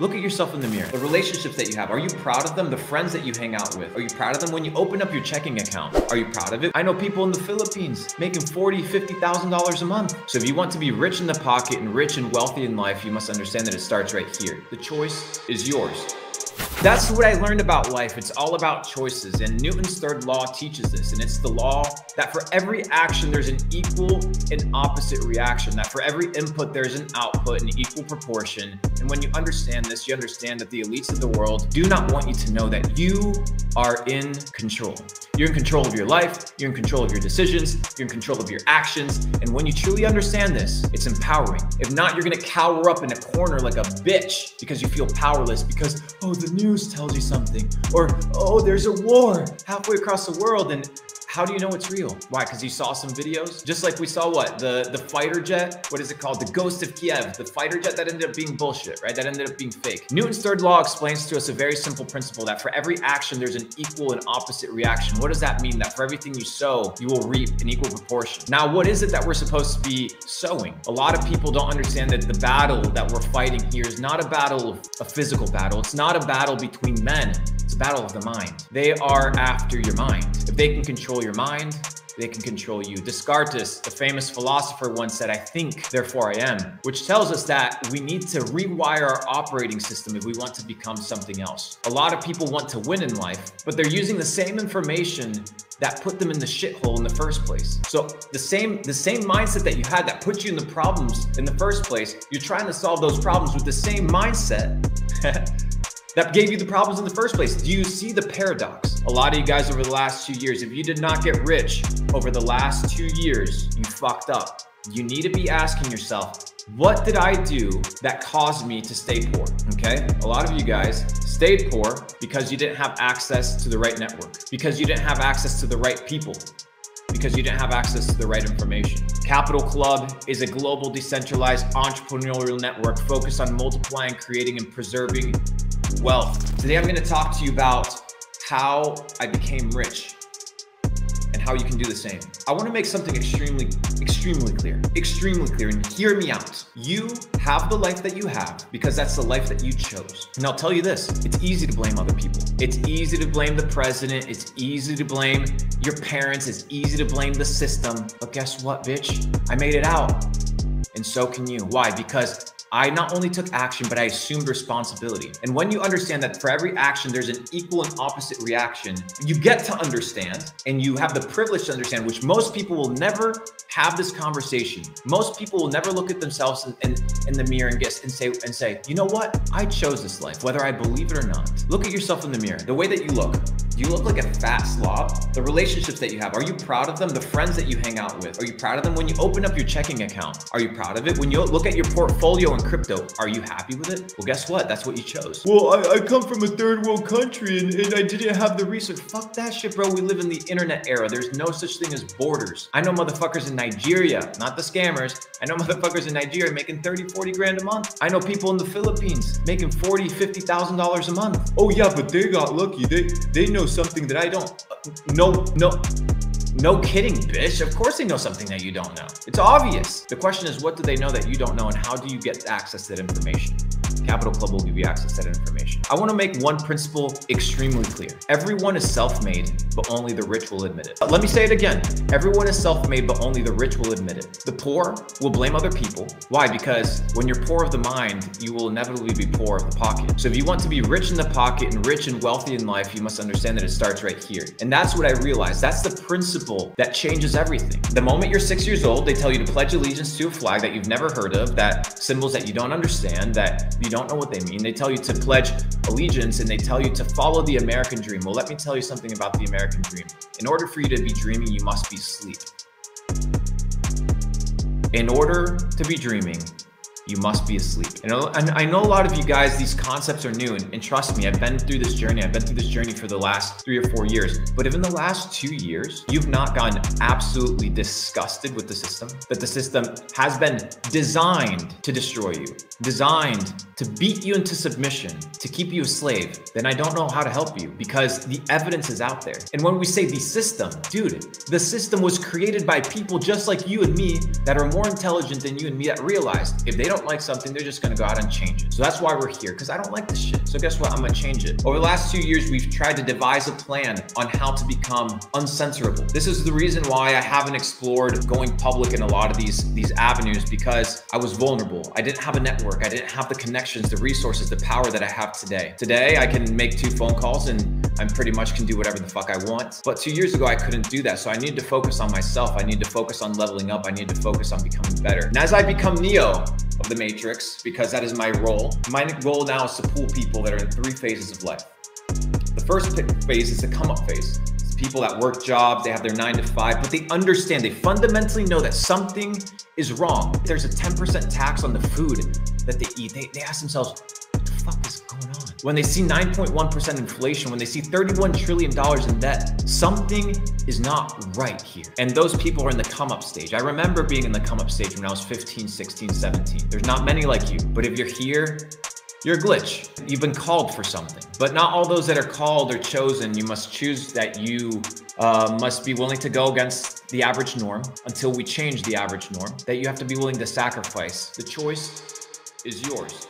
Look at yourself in the mirror. The relationships that you have, are you proud of them? The friends that you hang out with, are you proud of them? When you open up your checking account, are you proud of it? I know people in the Philippines making $40, $50,000 a month. So if you want to be rich in the pocket and rich and wealthy in life, you must understand that it starts right here. The choice is yours. That's what I learned about life. It's all about choices. And Newton's third law teaches this. And it's the law that for every action, there's an equal and opposite reaction. That for every input, there's an output in equal proportion. And when you understand this, you understand that the elites of the world do not want you to know that you are in control. You're in control of your life, you're in control of your decisions, you're in control of your actions. And when you truly understand this, it's empowering. If not, you're gonna cower up in a corner like a bitch because you feel powerless because, oh, the news tells you something. Or, oh, there's a war halfway across the world. And how do you know it's real? Why? Because you saw some videos? Just like we saw what? The the fighter jet, what is it called? The Ghost of Kiev, the fighter jet that ended up being bullshit, right? That ended up being fake. Newton's third law explains to us a very simple principle that for every action, there's an equal and opposite reaction. What does that mean? That for everything you sow, you will reap in equal proportion. Now, what is it that we're supposed to be sowing? A lot of people don't understand that the battle that we're fighting here is not a battle, of a physical battle. It's not a battle between men It's a battle of the mind. They are after your mind. If they can control your mind, they can control you. Descartes, the famous philosopher, once said, I think, therefore I am, which tells us that we need to rewire our operating system if we want to become something else. A lot of people want to win in life, but they're using the same information that put them in the shithole in the first place. So the same the same mindset that you had that put you in the problems in the first place, you're trying to solve those problems with the same mindset that gave you the problems in the first place. Do you see the paradox? A lot of you guys over the last two years, if you did not get rich over the last two years, you fucked up. You need to be asking yourself, what did I do that caused me to stay poor? Okay. A lot of you guys stayed poor because you didn't have access to the right network, because you didn't have access to the right people, because you didn't have access to the right information. Capital Club is a global decentralized entrepreneurial network focused on multiplying, creating, and preserving wealth. Today, I'm going to talk to you about how I became rich and how you can do the same. I want to make something extremely, extremely clear, extremely clear, and hear me out. You have the life that you have because that's the life that you chose. And I'll tell you this it's easy to blame other people. It's easy to blame the president. It's easy to blame your parents. It's easy to blame the system. But guess what, bitch? I made it out. And so can you. Why? Because I not only took action, but I assumed responsibility. And when you understand that for every action, there's an equal and opposite reaction, you get to understand and you have the privilege to understand, which most people will never have this conversation. Most people will never look at themselves in, in, in the mirror and guess and say, and say, you know what? I chose this life, whether I believe it or not. Look at yourself in the mirror, the way that you look. Do you look like a fat slob? The relationships that you have, are you proud of them? The friends that you hang out with, are you proud of them? When you open up your checking account, are you proud of it? When you look at your portfolio in crypto, are you happy with it? Well, guess what? That's what you chose. Well, I, I come from a third world country and, and I didn't have the research. Fuck that shit, bro. We live in the internet era. There's no such thing as borders. I know motherfuckers in Nigeria, not the scammers. I know motherfuckers in Nigeria making 30, 40 grand a month. I know people in the Philippines making 40, $50,000 a month. Oh yeah, but they got lucky. They, they know something that I don't. Uh, no, no. No kidding, bitch. Of course they know something that you don't know. It's obvious. The question is, what do they know that you don't know and how do you get access to that information? Capital Club will give you access to that information. I want to make one principle extremely clear. Everyone is self-made, but only the rich will admit it. But let me say it again. Everyone is self-made, but only the rich will admit it. The poor will blame other people. Why? Because when you're poor of the mind, you will inevitably be poor of the pocket. So if you want to be rich in the pocket and rich and wealthy in life, you must understand that it starts right here. And that's what I realized. That's the principle that changes everything. The moment you're six years old, they tell you to pledge allegiance to a flag that you've never heard of, that symbols that you don't understand, that you don't know what they mean. They tell you to pledge allegiance and they tell you to follow the American dream. Well, let me tell you something about the American dream. In order for you to be dreaming, you must be asleep. In order to be dreaming, you must be asleep. And I know a lot of you guys, these concepts are new, and, and, trust me, I've been through this journey. I've been through this journey for the last three or four years. But if in the last two years, you've not gotten absolutely disgusted with the system, that the system has been designed to destroy you, designed to beat you into submission, to keep you a slave, then I don't know how to help you because the evidence is out there. And when we say the system, dude, the system was created by people just like you and me that are more intelligent than you and me that realized if they don't don't like something, they're just gonna go out and change it. So that's why we're here, because I don't like this shit. So guess what? I'm gonna change it. Over the last two years, we've tried to devise a plan on how to become uncensorable. This is the reason why I haven't explored going public in a lot of these, these avenues because I was vulnerable. I didn't have a network. I didn't have the connections, the resources, the power that I have today. Today, I can make two phone calls and I'm pretty much can do whatever the fuck I want. But two years ago, I couldn't do that. So I need to focus on myself. I need to focus on leveling up. I need to focus on becoming better. And as I become Neo of the Matrix, because that is my role, my goal now is to pull people that are in three phases of life. The first phase is the come up phase. It's people that work jobs, they have their nine to five, but they understand, they fundamentally know that something is wrong. There's a 10% tax on the food that they eat. They, they ask themselves, what the fuck is going on? When they see 9.1% inflation, when they see $31 trillion in debt, something is not right here. And those people are in the come up stage. I remember being in the come up stage when I was 15, 16, 17. There's not many like you, but if you're here, you're a glitch. You've been called for something. But not all those that are called are chosen. You must choose that you uh, must be willing to go against the average norm until we change the average norm, that you have to be willing to sacrifice. The choice is yours.